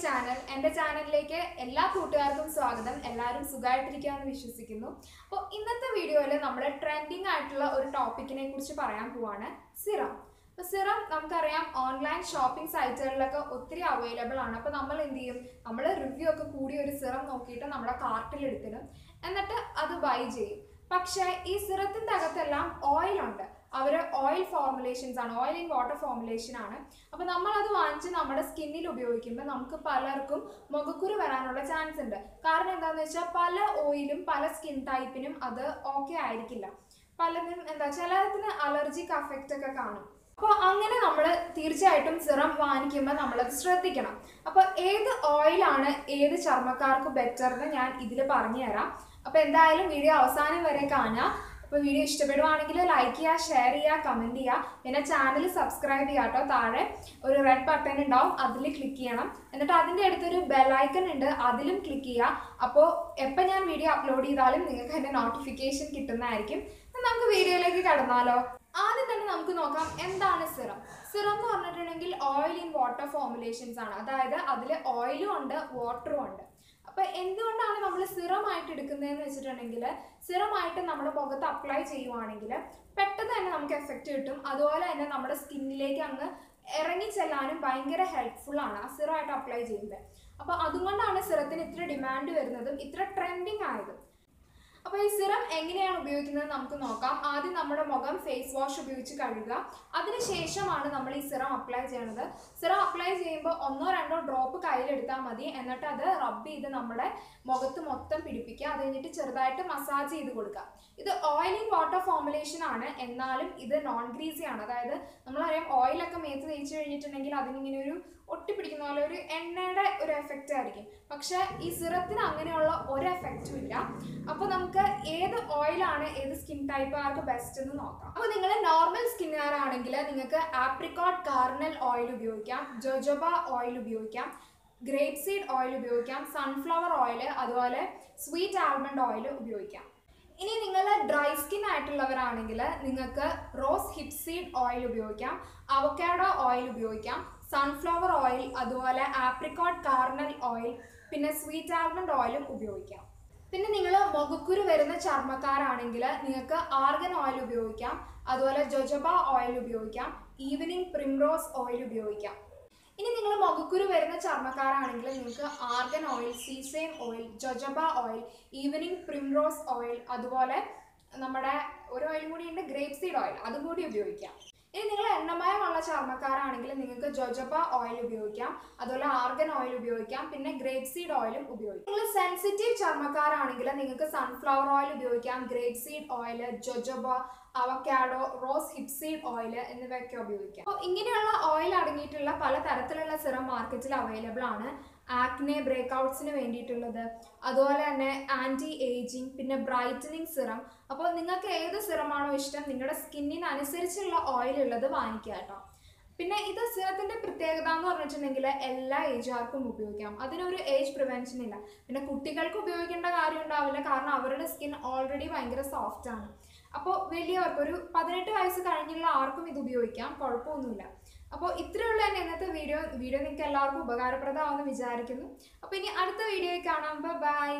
Channel എന്റെ ചാനലിലേക്ക് എല്ലാ കൂട്ടുകാർക്കും സ്വാഗതം. എല്ലാവരും സുഖമായിട്ടിരിക്കുകയെന്ന് വിശ്വസിക്കുന്നു. അപ്പോൾ ഇന്നത്തെ വീഡിയോയിൽ നമ്മൾ ട്രെൻഡിങ് ആയിട്ടുള്ള ഒരു ടോപ്പിക്കിനെ കുറിച്ച് പറയാൻ പോവാണ് സിറം. അപ്പോൾ സിറം നമുക്കറിയാം ഓൺലൈൻ ഷോപ്പിംഗ് സൈറ്റുകളിലൊക്കെ ഒത്തിരി അവൈലബിൾ ആണ്. അപ്പോൾ നമ്മൾ എന്ത് ചെയ്യും? നമ്മൾ റിവ്യൂ ഒക്കെ കൂടി ഒരു സിറം നോക്കിയിട്ട് നമ്മുടെ കാർട്ടിൽ എടുത്തിടും. എന്നിട്ട് അത് ബൈ ചെയ്യും. പക്ഷേ ഈ സിറത്തിന്റെ അകത്തെല്ലാം ഓയിലുണ്ട് അവർ ഓയിൽ ഫോർമുലേഷൻസ് ആണ് ഓയിൽ ഇൻ വാട്ടർ ഫോർമുലേഷൻ ആണ്. അപ്പോൾ നമ്മൾ അത് വാങ്ങിച്ച് നമ്മുടെ സ്കിന്നിൽ ഉപയോഗിക്കുമ്പോൾ നമുക്ക് പലർക്കും മുഖക്കുരു വരാനുള്ള ചാൻസ് ഉണ്ട്. കാരണം എന്താണെന്ന് വെച്ചാൽ പല ഓയിലും പല സ്കിൻ ടൈപ്പിനും അത് ഓക്കെ ആയിരിക്കില്ല. പലതിനും എന്താ ചിലതിന് അലർജിക്ക് അഫക്റ്റ് ഒക്കെ കാണും. അപ്പോൾ അങ്ങനെ നമ്മൾ തീർച്ചയായിട്ടും സിറം വാങ്ങിക്കുമ്പോൾ നമ്മളത് ശ്രദ്ധിക്കണം. അപ്പോൾ ഏത് ഓയിലാണ് ഏത് ചർമ്മക്കാർക്ക് ബെറ്റർ എന്ന് ഞാൻ ഇതിൽ പറഞ്ഞു തരാം അപ്പോൾ എന്തായാലും വീഡിയോ അവസാനം വരെ കാണുക. അപ്പോൾ വീഡിയോ ഇഷ്ടപ്പെടുവാണെങ്കിൽ ലൈക്ക് ചെയ്യുക ഷെയർ ചെയ്യുക കമന്റ് ചെയ്യുക പിന്നെ ചാനൽ സബ്സ്ക്രൈബ് ചെയ്യുക കേട്ടോ താഴെ ഒരു റെഡ് ബട്ടൺ ഉണ്ടാവും അതിൽ ക്ലിക്ക് ചെയ്യണം. എന്നിട്ട് അതിന്റെ അടുത്തൊരു ബെല്ലൈക്കൺ ഉണ്ട് അതിലും ക്ലിക്ക് ചെയ്യുക അപ്പോൾ എപ്പോൾ ഞാൻ വീഡിയോ അപ്ലോഡ് ചെയ്താലും നിങ്ങൾക്ക് അതിന്റെ നോട്ടിഫിക്കേഷൻ കിട്ടുന്നതായിരിക്കും. നമുക്ക് വീഡിയോയിലേക്ക് കടന്നാലോ. ആദ്യം തന്നെ നമുക്ക് നോക്കാം എന്താണ് സിറം? സിറം എന്ന് പറഞ്ഞിട്ടുണ്ടെങ്കിൽ ഓയിൽ ഇൻ വാട്ടർ ഫോർമുലേഷൻസ് ആണ്. അതായത് അതിൽ ഓയിലും ഉണ്ട് വാട്ടറും ഉണ്ട്. അപ്പോൾ എന്തുകൊണ്ടാണ് നമ്മൾ സിറമായിട്ട് എടുക്കുന്നതെന്ന് വെച്ചിട്ടുണ്ടെങ്കിൽ സിറം ആയിട്ട് നമ്മുടെ മുഖത്ത് അപ്ലൈ ചെയ്യുവാണെങ്കിൽ പെട്ടെന്ന് തന്നെ നമുക്ക് എഫക്റ്റ് കിട്ടും. അതുപോലെ തന്നെ നമ്മുടെ സ്കിന്നിലേക്ക് അങ്ങ് ഇറങ്ങി ചെല്ലാനും ഭയങ്കര ഹെൽപ്ഫുൾ ആണ് ആ സിറമായിട്ട് അപ്ലൈ ചെയ്യുന്നത്. അപ്പോൾ അതുകൊണ്ടാണ് സിറത്തിന് ഇത്ര ഡിമാൻഡ് വരുന്നതും ഇത്ര ട്രെൻഡിങ് ആയതും. അപ്പോൾ ഈ സിറം എങ്ങനെയാണ് ഉപയോഗിക്കുന്നത് നമുക്ക് നോക്കാം. ആദ്യം നമ്മുടെ മുഖം ഫേസ് വാഷ് ഉപയോഗിച്ച് കഴുകുക. അതിനുശേഷമാണ് നമ്മൾ ഈ സിറം അപ്ലൈ ചെയ്യണത്. സിറം അപ്ലൈ ചെയ്യുമ്പോൾ ഒന്നോ രണ്ടോ ഡ്രോപ്പ് കയ്യിലെടുത്താൽ മതി. എന്നിട്ട് അത് റബ്ബ് ചെയ്ത് നമ്മുടെ മുഖത്ത് മൊത്തം പിടിപ്പിക്കുക. അത് കഴിഞ്ഞിട്ട് ചെറുതായിട്ട് മസാജ് ചെയ്ത് കൊടുക്കുക. ഇത് ഓയിലിംഗ് വാട്ടർ ഫോർമുലേഷൻ ആണ്. എന്നാലും ഇത് നോൺ ഗ്രീസി ആണ്. അതായത് നമ്മളറിയാം ഓയിലൊക്കെ മേത്ത് തേച്ച് കഴിഞ്ഞിട്ടുണ്ടെങ്കിൽ അതിനിങ്ങനെ ഒരു ഒട്ടിപ്പിടിക്കുന്ന പോലെ ഒരു എണ്ണയുടെ എഫക്റ്റ് ആയിരിക്കും. പക്ഷെ ഈ സിറത്തിന് അങ്ങനെയുള്ള ഒരു എഫക്റ്റും ഇല്ല. അപ്പോൾ നമുക്ക് ഏത് ഓയിലാണ് ഏത് സ്കിൻ ടൈപ്പ് ആർക്ക് ബെസ്റ്റ് എന്ന് നോക്കാം. അപ്പോൾ നിങ്ങൾ നോർമൽ സ്കിന്നുകാരാണെങ്കിൽ നിങ്ങൾക്ക് ആപ്രിക്കോട്ട് കാർണൽ ഓയിൽ ഉപയോഗിക്കാം ജോജോബ ഓയിൽ ഉപയോഗിക്കാം ഗ്രേപ്പ് സീഡ് ഓയിൽ ഉപയോഗിക്കാം സൺഫ്ലവർ ഓയിൽ അതുപോലെ സ്വീറ്റ് ആൽമണ്ട് ഓയിൽ ഉപയോഗിക്കാം. ഇനി നിങ്ങൾ ഡ്രൈ സ്കിൻ ആയിട്ടുള്ളവരാണെങ്കിൽ നിങ്ങൾക്ക് റോസ് ഹിപ്സീഡ് ഓയിൽ ഉപയോഗിക്കാം അവക്കാഡോ ഓയിൽ ഉപയോഗിക്കാം സൺഫ്ലവർ ഓയിൽ അതുപോലെ ആപ്രിക്കോട്ട് കാർണൽ ഓയിൽ പിന്നെ സ്വീറ്റ് ആൽമണ്ട് ഓയിലും ഉപയോഗിക്കാം. പിന്നെ നിങ്ങൾ മുഖക്കുരു വരുന്ന ചർമ്മക്കാരാണെങ്കിൽ നിങ്ങൾക്ക് ആർഗൻ ഓയിൽ ഉപയോഗിക്കാം അതുപോലെ ജൊജബ ഓയിൽ ഉപയോഗിക്കാം ഈവനിങ് പ്രിംറോസ് ഓയിൽ ഉപയോഗിക്കാം. ഇനി നിങ്ങൾ മുഖക്കുരു വരുന്ന ചർമ്മക്കാരാണെങ്കിൽ നിങ്ങൾക്ക് argan oil sesame oil jojoba oil evening primrose oil അതുപോലെ നമ്മുടെ ഒരു ഓയിൽ കൂടി ഉണ്ട് ഗ്രേപ്പ് സീഡ് ഓയിൽ അതും കൂടി ഉപയോഗിക്കാം. ഇനി നിങ്ങൾ എണ്ണമയമുള്ള ചർമ്മക്കാരാണെങ്കിൽ നിങ്ങൾക്ക് ജോജബ ഓയിൽ ഉപയോഗിക്കാം. അതുപോലെ ആർഗൻ ഓയിൽ ഉപയോഗിക്കാം. പിന്നെ ഗ്രേപ്പ് സീഡ് ഓയിലും ഉപയോഗിക്കാം. നിങ്ങൾ സെൻസിറ്റീവ് ചർമ്മക്കാരാണെങ്കിൽ നിങ്ങൾക്ക് സൺഫ്ലവർ ഓയിൽ ഉപയോഗിക്കാം. Grape seed oil jojoba avocado rose hip seed oil എന്നിവയൊക്കെ ഉപയോഗിക്കാം. അപ്പോൾ ഇങ്ങനെയുള്ള ഓയിൽ അടങ്ങിയിട്ടുള്ള പല തരത്തിലുള്ള സിറം മാർക്കറ്റിൽ അവൈലബിൾ ആണ്. ആക്നെ ബ്രേക്ക്ഔട്ട്സിന് വേണ്ടിയിട്ടുള്ളത്. അതുപോലെ തന്നെ ആന്റി ഏജിങ് പിന്നെ ബ്രൈറ്റനിങ് സിറം. അപ്പോൾ നിങ്ങൾക്ക് ഏത് സിറമാണോ ഇഷ്ടം നിങ്ങളുടെ സ്കിന്നിന് അനുസരിച്ചുള്ള ഓയിൽ ഉള്ളത് വാങ്ങിക്കുക കേട്ടോ. പിന്നെ ഇത് സിറത്തിന്റെ പ്രത്യേകത എന്ന് പറഞ്ഞിട്ടുണ്ടെങ്കിൽ എല്ലാ ഏജുകാർക്കും ഉപയോഗിക്കാം. അതിനൊരു ഏജ് പ്രിവെൻഷൻ ഇല്ല. പിന്നെ കുട്ടികൾക്ക് ഉപയോഗിക്കേണ്ട കാര്യം ഉണ്ടാവില്ല. കാരണം അവരുടെ സ്കിൻ ഓൾറെഡി ഭയങ്കര സോഫ്റ്റ് ആണ്. അപ്പോൾ വലിയവർക്ക് ഒരു പതിനെട്ട് വയസ്സ് കഴിഞ്ഞുള്ള ആർക്കും ഇത് ഉപയോഗിക്കാം. കുഴപ്പമൊന്നുമില്ല. അപ്പോൾ ഇത്രയുള്ള തന്നെ ഇന്നത്തെ വീഡിയോ. വീഡിയോ നിങ്ങൾക്ക് എല്ലാവർക്കും ഉപകാരപ്രദമാണെന്ന് വിചാരിക്കുന്നു. അപ്പോൾ ഇനി അടുത്ത വീഡിയോയിൽ കാണാം. ബൈ